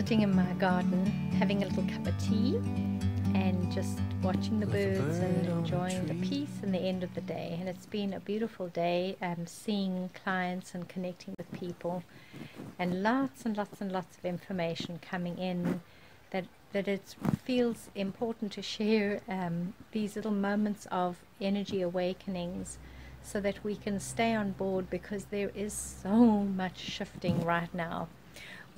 sitting in my garden having a little cup of tea and just watching the birds and enjoying the peace and the end of the day. And it's been a beautiful day um, seeing clients and connecting with people. And lots and lots and lots of information coming in that that it feels important to share um, these little moments of energy awakenings so that we can stay on board because there is so much shifting right now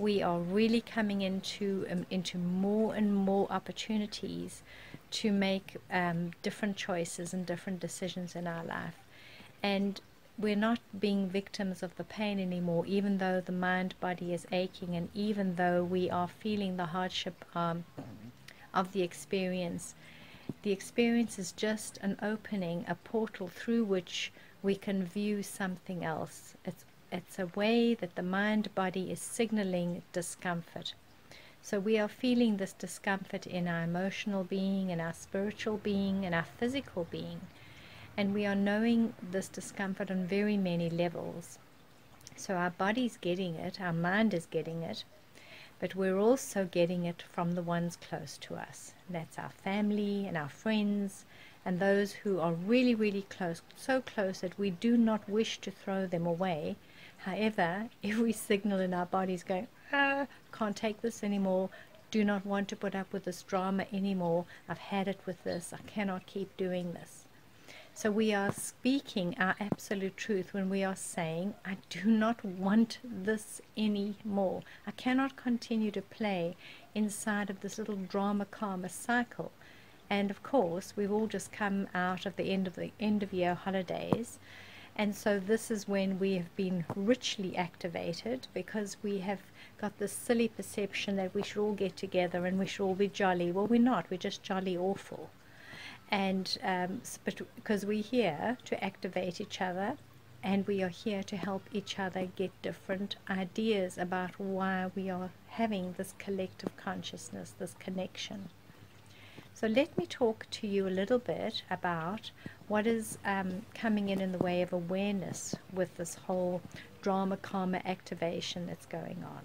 we are really coming into um, into more and more opportunities to make um, different choices and different decisions in our life. And we're not being victims of the pain anymore even though the mind body is aching and even though we are feeling the hardship um, of the experience. The experience is just an opening a portal through which we can view something else. It's it's a way that the mind body is signaling discomfort. So we are feeling this discomfort in our emotional being, in our spiritual being, in our physical being. And we are knowing this discomfort on very many levels. So our body's getting it, our mind is getting it, but we're also getting it from the ones close to us. That's our family and our friends and those who are really, really close, so close that we do not wish to throw them away However, if we signal in our bodies going, ah, can't take this anymore, do not want to put up with this drama anymore, I've had it with this, I cannot keep doing this. So we are speaking our absolute truth when we are saying, I do not want this anymore. I cannot continue to play inside of this little drama karma cycle. And of course, we've all just come out of the end of the end of year holidays. And so this is when we have been richly activated because we have got this silly perception that we should all get together and we should all be jolly. Well, we're not. We're just jolly awful. And um, because we're here to activate each other and we are here to help each other get different ideas about why we are having this collective consciousness, this connection. So let me talk to you a little bit about what is um, coming in in the way of awareness with this whole drama karma activation that's going on.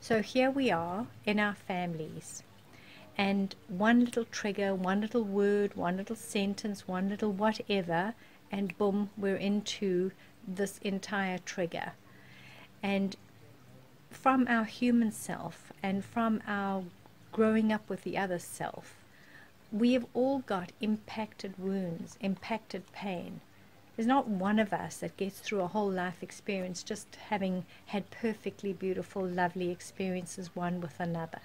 So here we are in our families, and one little trigger, one little word, one little sentence, one little whatever, and boom, we're into this entire trigger. And from our human self and from our growing up with the other self, we have all got impacted wounds, impacted pain. There's not one of us that gets through a whole life experience just having had perfectly beautiful, lovely experiences one with another.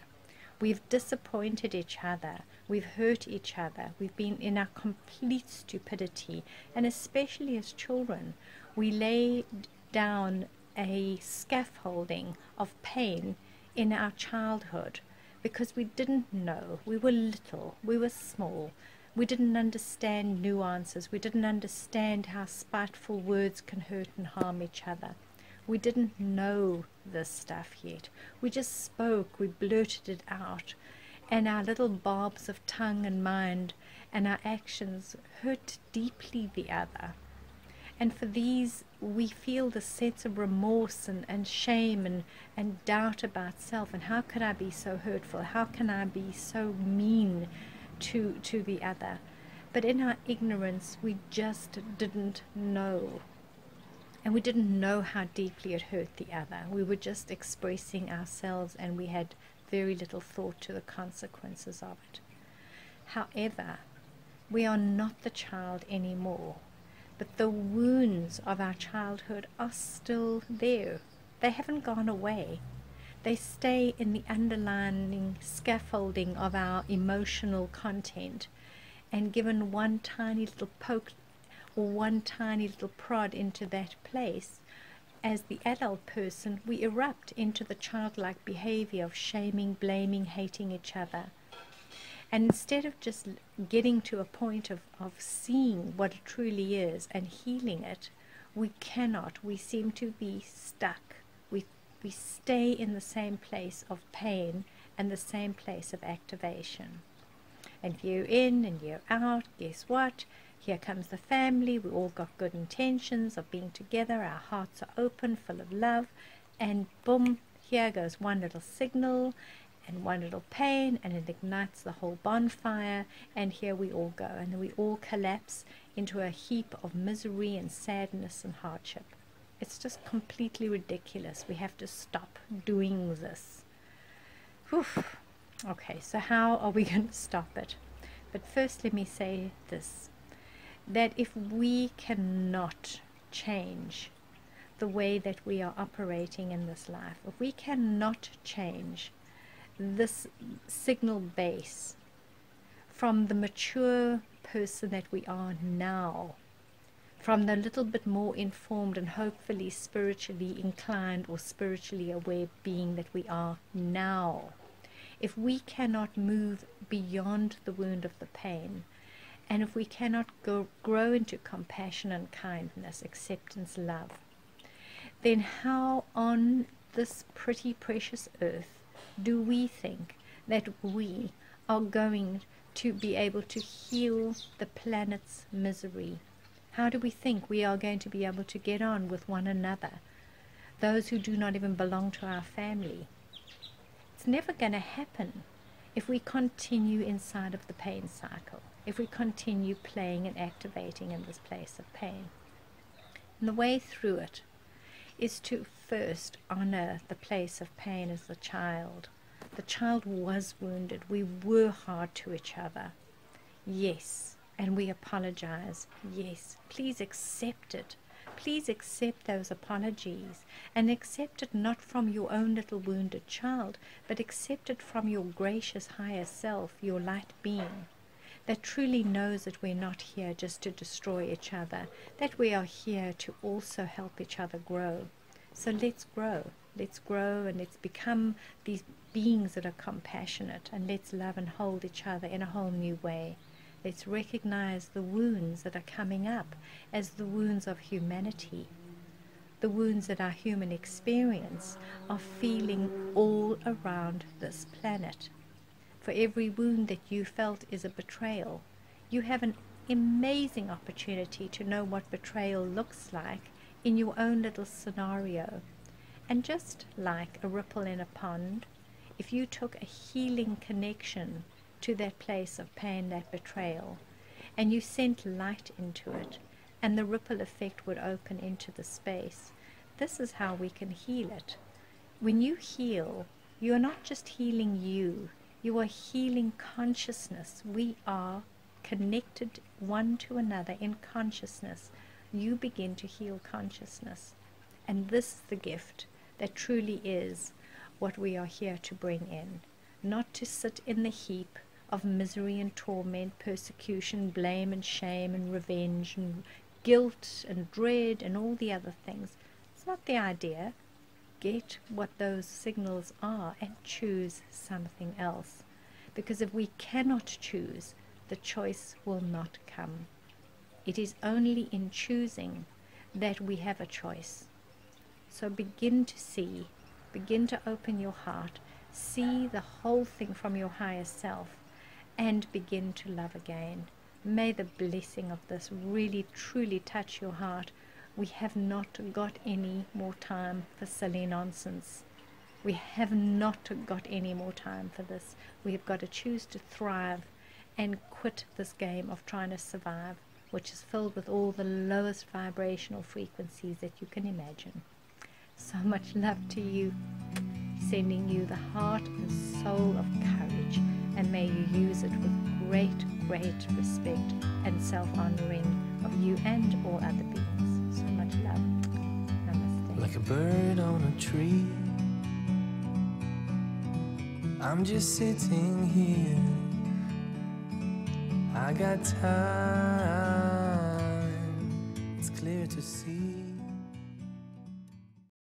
We've disappointed each other. We've hurt each other. We've been in our complete stupidity. And especially as children, we lay down a scaffolding of pain in our childhood because we didn't know. We were little, we were small. We didn't understand nuances. We didn't understand how spiteful words can hurt and harm each other. We didn't know this stuff yet. We just spoke, we blurted it out, and our little barbs of tongue and mind and our actions hurt deeply the other. And for these, we feel the sense of remorse and, and shame and, and doubt about self. And how could I be so hurtful? How can I be so mean to, to the other? But in our ignorance, we just didn't know. And we didn't know how deeply it hurt the other. We were just expressing ourselves and we had very little thought to the consequences of it. However, we are not the child anymore but the wounds of our childhood are still there. They haven't gone away. They stay in the underlying scaffolding of our emotional content. And given one tiny little poke or one tiny little prod into that place, as the adult person, we erupt into the childlike behavior of shaming, blaming, hating each other. And instead of just getting to a point of, of seeing what it truly is and healing it, we cannot. We seem to be stuck. We, we stay in the same place of pain and the same place of activation. And year in and year out, guess what? Here comes the family. We all got good intentions of being together. Our hearts are open, full of love. And boom, here goes one little signal and one little pain, and it ignites the whole bonfire, and here we all go, and we all collapse into a heap of misery and sadness and hardship. It's just completely ridiculous. We have to stop doing this. Whew. Okay, so how are we going to stop it? But first, let me say this that if we cannot change the way that we are operating in this life, if we cannot change this signal base from the mature person that we are now, from the little bit more informed and hopefully spiritually inclined or spiritually aware being that we are now, if we cannot move beyond the wound of the pain, and if we cannot go, grow into compassion and kindness, acceptance, love, then how on this pretty precious earth do we think that we are going to be able to heal the planet's misery? How do we think we are going to be able to get on with one another? Those who do not even belong to our family. It's never going to happen if we continue inside of the pain cycle, if we continue playing and activating in this place of pain. And the way through it is to first honor the place of pain as the child. The child was wounded. We were hard to each other. Yes. And we apologize. Yes. Please accept it. Please accept those apologies and accept it not from your own little wounded child, but accept it from your gracious higher self, your light being that truly knows that we're not here just to destroy each other, that we are here to also help each other grow. So let's grow. Let's grow and let's become these beings that are compassionate and let's love and hold each other in a whole new way. Let's recognize the wounds that are coming up as the wounds of humanity, the wounds that our human experience are feeling all around this planet. For every wound that you felt is a betrayal. You have an amazing opportunity to know what betrayal looks like in your own little scenario. And just like a ripple in a pond, if you took a healing connection to that place of pain, that betrayal, and you sent light into it, and the ripple effect would open into the space, this is how we can heal it. When you heal, you are not just healing you, you are healing consciousness. We are connected one to another in consciousness. You begin to heal consciousness. And this is the gift that truly is what we are here to bring in. Not to sit in the heap of misery and torment, persecution, blame and shame and revenge and guilt and dread and all the other things. It's not the idea get what those signals are and choose something else. Because if we cannot choose, the choice will not come. It is only in choosing that we have a choice. So begin to see, begin to open your heart, see the whole thing from your higher self, and begin to love again. May the blessing of this really truly touch your heart we have not got any more time for silly nonsense. We have not got any more time for this. We have got to choose to thrive and quit this game of trying to survive, which is filled with all the lowest vibrational frequencies that you can imagine. So much love to you, sending you the heart and soul of courage, and may you use it with great, great respect and self honoring of you and all other beings So much love. Namaste. Like a bird on a tree. I'm just sitting here. I got time. It's clear to see.